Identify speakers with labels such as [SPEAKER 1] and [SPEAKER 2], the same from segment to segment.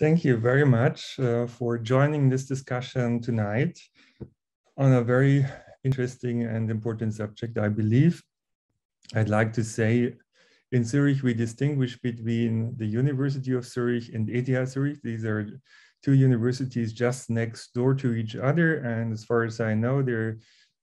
[SPEAKER 1] Thank you very much uh, for joining this discussion tonight on a very interesting and important subject, I believe. I'd like to say in Zurich, we distinguish between the University of Zurich and ETH Zurich. These are two universities just next door to each other. And as far as I know, they're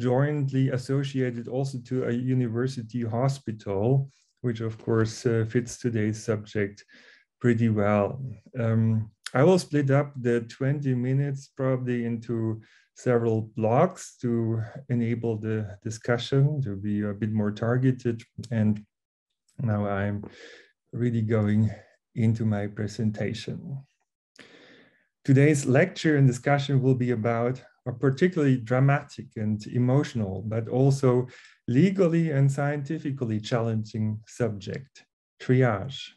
[SPEAKER 1] jointly associated also to a university hospital, which of course uh, fits today's subject pretty well. Um, I will split up the 20 minutes probably into several blocks to enable the discussion to be a bit more targeted. And now I'm really going into my presentation. Today's lecture and discussion will be about a particularly dramatic and emotional, but also legally and scientifically challenging subject, triage.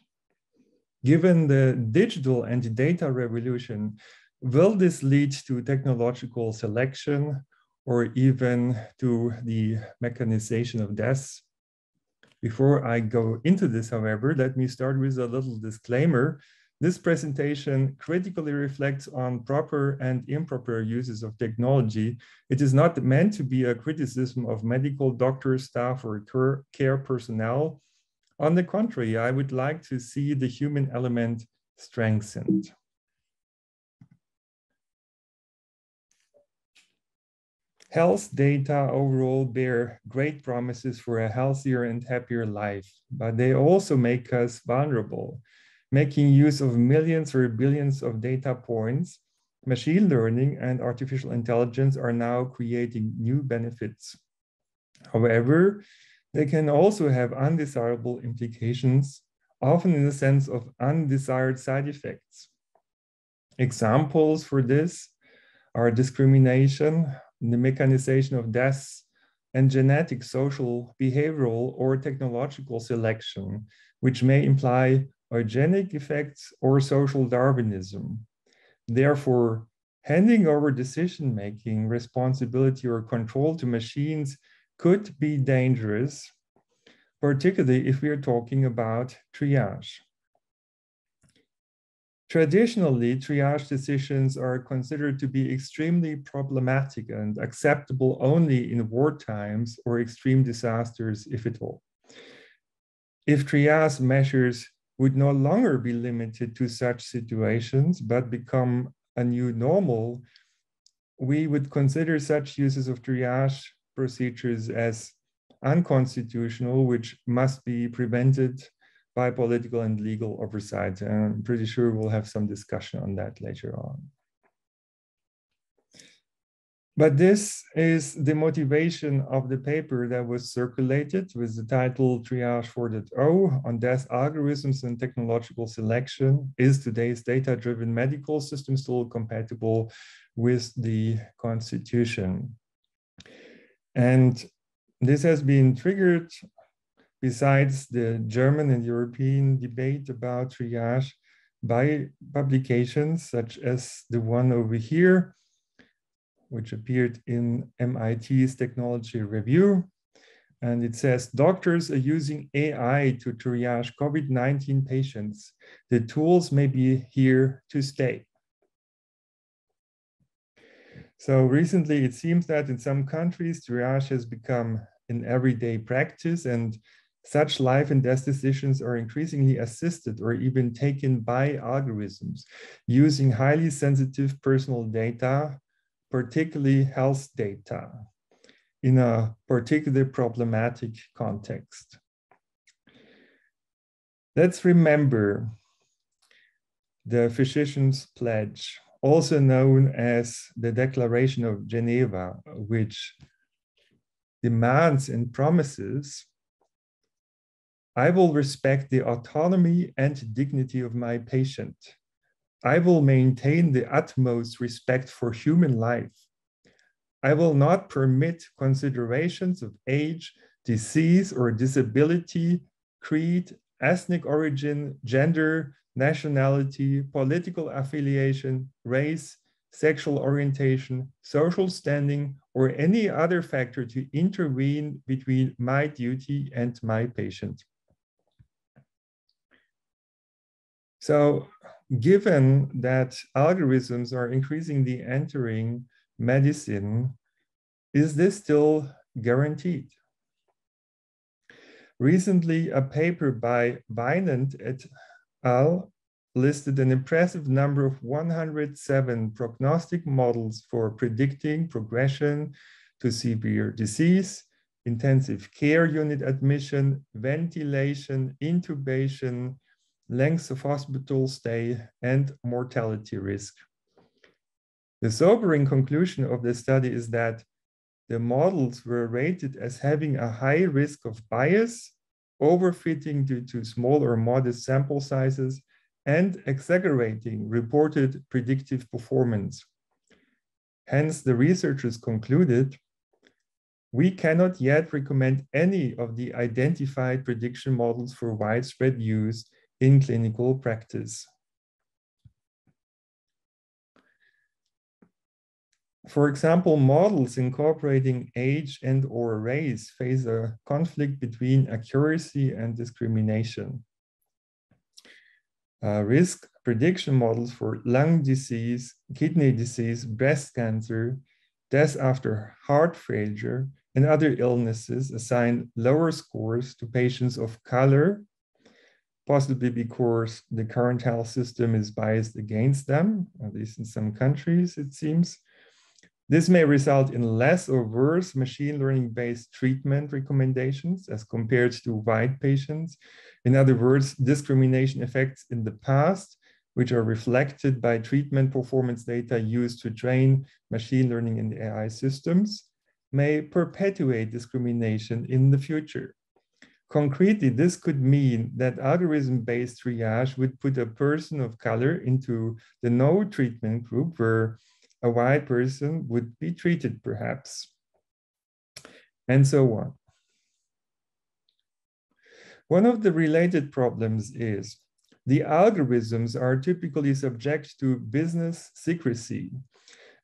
[SPEAKER 1] Given the digital and data revolution, will this lead to technological selection or even to the mechanization of death? Before I go into this, however, let me start with a little disclaimer. This presentation critically reflects on proper and improper uses of technology. It is not meant to be a criticism of medical doctors, staff, or care personnel, on the contrary, I would like to see the human element strengthened. Health data overall bear great promises for a healthier and happier life, but they also make us vulnerable. Making use of millions or billions of data points, machine learning and artificial intelligence are now creating new benefits. However, they can also have undesirable implications, often in the sense of undesired side effects. Examples for this are discrimination, the mechanization of deaths, and genetic, social, behavioral, or technological selection, which may imply eugenic effects or social Darwinism. Therefore, handing over decision making, responsibility, or control to machines could be dangerous, particularly if we are talking about triage. Traditionally, triage decisions are considered to be extremely problematic and acceptable only in war times or extreme disasters, if at all. If triage measures would no longer be limited to such situations, but become a new normal, we would consider such uses of triage procedures as unconstitutional, which must be prevented by political and legal oversight. And I'm pretty sure we'll have some discussion on that later on. But this is the motivation of the paper that was circulated with the title Triage 4.0 on death algorithms and technological selection. Is today's data-driven medical system still compatible with the constitution? And this has been triggered besides the German and European debate about triage by publications such as the one over here, which appeared in MIT's Technology Review. And it says doctors are using AI to triage COVID 19 patients. The tools may be here to stay. So recently, it seems that in some countries, triage has become an everyday practice, and such life and death decisions are increasingly assisted or even taken by algorithms using highly sensitive personal data, particularly health data, in a particularly problematic context. Let's remember the physician's pledge also known as the Declaration of Geneva, which demands and promises I will respect the autonomy and dignity of my patient. I will maintain the utmost respect for human life. I will not permit considerations of age, disease, or disability, creed, ethnic origin, gender, nationality, political affiliation, race, sexual orientation, social standing, or any other factor to intervene between my duty and my patient. So given that algorithms are increasingly entering medicine, is this still guaranteed? Recently, a paper by Wynants et al. listed an impressive number of 107 prognostic models for predicting progression to severe disease, intensive care unit admission, ventilation, intubation, length of hospital stay, and mortality risk. The sobering conclusion of the study is that the models were rated as having a high risk of bias, overfitting due to small or modest sample sizes, and exaggerating reported predictive performance. Hence, the researchers concluded, we cannot yet recommend any of the identified prediction models for widespread use in clinical practice. For example, models incorporating age and or race face a conflict between accuracy and discrimination. Uh, risk prediction models for lung disease, kidney disease, breast cancer, death after heart failure, and other illnesses assign lower scores to patients of color, possibly because the current health system is biased against them, at least in some countries, it seems. This may result in less or worse machine learning based treatment recommendations as compared to white patients. In other words, discrimination effects in the past, which are reflected by treatment performance data used to train machine learning in the AI systems, may perpetuate discrimination in the future. Concretely, this could mean that algorithm-based triage would put a person of color into the no treatment group where a white person would be treated perhaps, and so on. One of the related problems is the algorithms are typically subject to business secrecy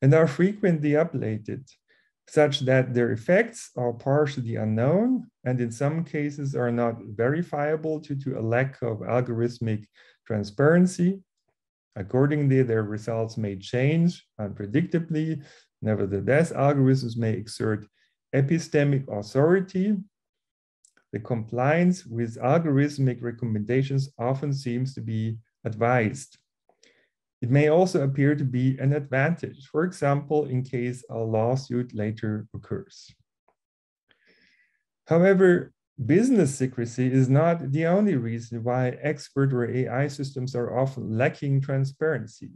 [SPEAKER 1] and are frequently updated such that their effects are partially unknown and in some cases are not verifiable due to a lack of algorithmic transparency. Accordingly, their results may change unpredictably. Nevertheless, algorithms may exert epistemic authority. The compliance with algorithmic recommendations often seems to be advised. It may also appear to be an advantage, for example, in case a lawsuit later occurs. However, business secrecy is not the only reason why expert or AI systems are often lacking transparency.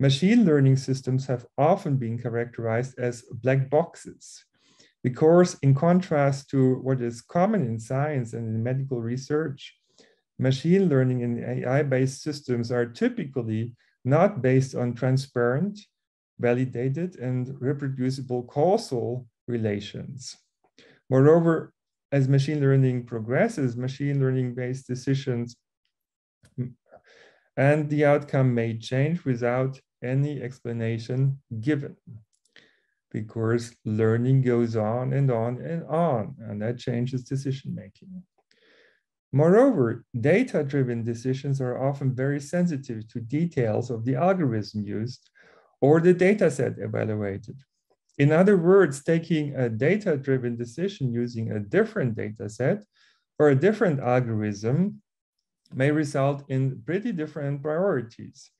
[SPEAKER 1] Machine learning systems have often been characterized as black boxes because in contrast to what is common in science and in medical research, machine learning and AI-based systems are typically not based on transparent, validated, and reproducible causal relations. Moreover, as machine learning progresses, machine learning based decisions and the outcome may change without any explanation given because learning goes on and on and on, and that changes decision making. Moreover, data-driven decisions are often very sensitive to details of the algorithm used or the dataset evaluated. In other words, taking a data-driven decision using a different dataset or a different algorithm may result in pretty different priorities.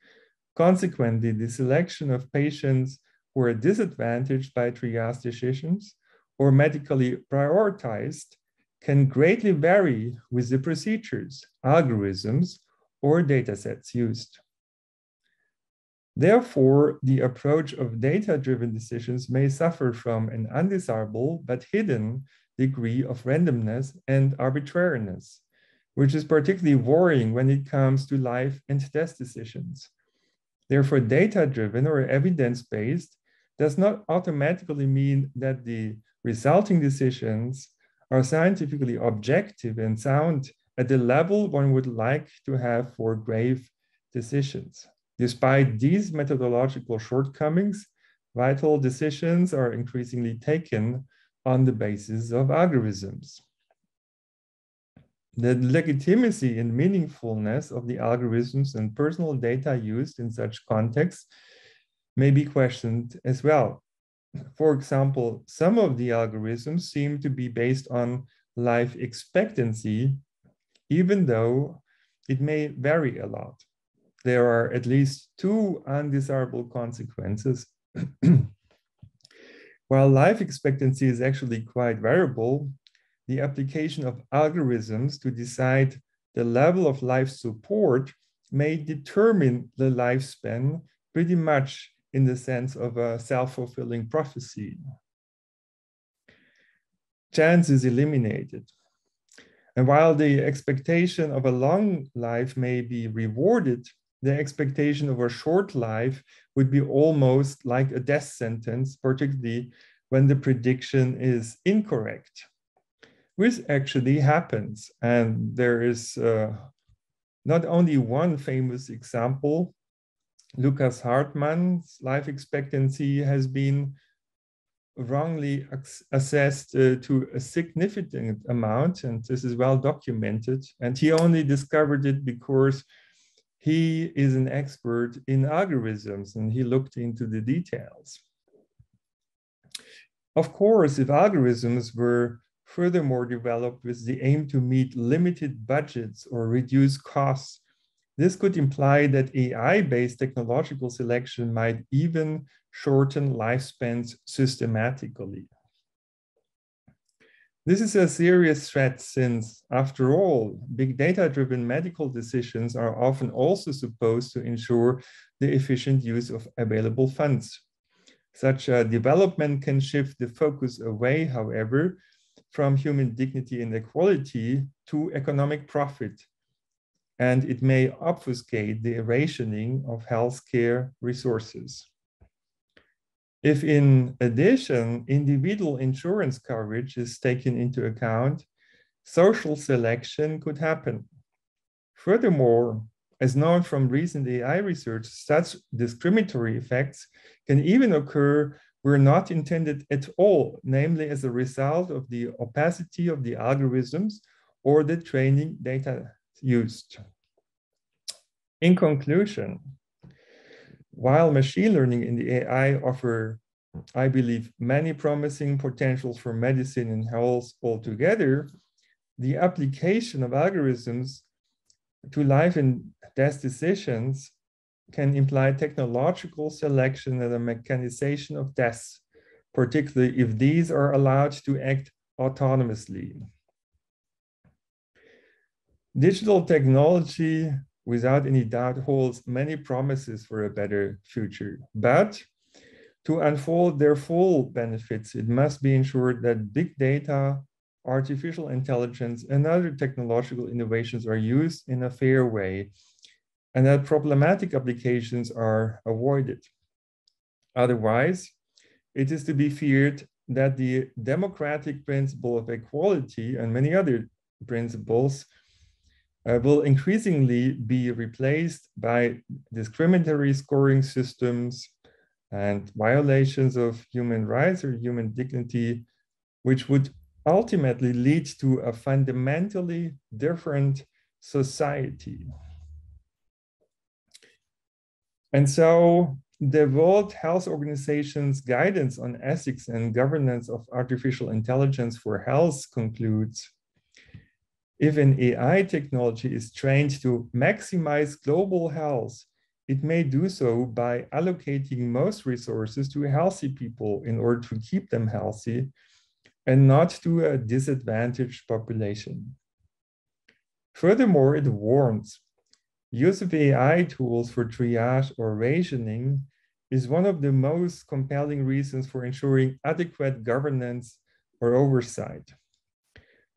[SPEAKER 1] Consequently, the selection of patients who are disadvantaged by triage decisions or medically prioritized can greatly vary with the procedures, algorithms, or datasets used. Therefore, the approach of data-driven decisions may suffer from an undesirable but hidden degree of randomness and arbitrariness, which is particularly worrying when it comes to life and death decisions. Therefore, data-driven or evidence-based does not automatically mean that the resulting decisions are scientifically objective and sound at the level one would like to have for grave decisions. Despite these methodological shortcomings, vital decisions are increasingly taken on the basis of algorithms. the legitimacy and meaningfulness of the algorithms and personal data used in such contexts may be questioned as well. For example, some of the algorithms seem to be based on life expectancy, even though it may vary a lot. There are at least two undesirable consequences. While life expectancy is actually quite variable, the application of algorithms to decide the level of life support may determine the lifespan pretty much in the sense of a self-fulfilling prophecy. Chance is eliminated. And while the expectation of a long life may be rewarded, the expectation of a short life would be almost like a death sentence, particularly when the prediction is incorrect which actually happens. And there is uh, not only one famous example, Lucas Hartmann's life expectancy has been wrongly assessed uh, to a significant amount, and this is well documented. And he only discovered it because he is an expert in algorithms and he looked into the details. Of course, if algorithms were furthermore developed with the aim to meet limited budgets or reduce costs. This could imply that AI-based technological selection might even shorten lifespans systematically. This is a serious threat since, after all, big data-driven medical decisions are often also supposed to ensure the efficient use of available funds. Such a development can shift the focus away, however, from human dignity and equality to economic profit. And it may obfuscate the rationing of healthcare resources. If in addition, individual insurance coverage is taken into account, social selection could happen. Furthermore, as known from recent AI research, such discriminatory effects can even occur were not intended at all, namely as a result of the opacity of the algorithms or the training data used. In conclusion, while machine learning and the AI offer, I believe, many promising potentials for medicine and health altogether, the application of algorithms to life and death decisions can imply technological selection and a mechanization of death, particularly if these are allowed to act autonomously. Digital technology, without any doubt, holds many promises for a better future. But to unfold their full benefits, it must be ensured that big data, artificial intelligence, and other technological innovations are used in a fair way and that problematic applications are avoided. Otherwise, it is to be feared that the democratic principle of equality and many other principles uh, will increasingly be replaced by discriminatory scoring systems and violations of human rights or human dignity, which would ultimately lead to a fundamentally different society. And so the World Health Organization's guidance on ethics and governance of artificial intelligence for health concludes, if an AI technology is trained to maximize global health, it may do so by allocating most resources to healthy people in order to keep them healthy and not to a disadvantaged population. Furthermore, it warns Use of AI tools for triage or rationing is one of the most compelling reasons for ensuring adequate governance or oversight.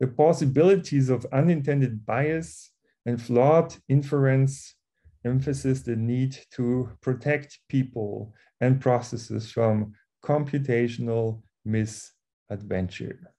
[SPEAKER 1] The possibilities of unintended bias and flawed inference emphasize the need to protect people and processes from computational misadventure.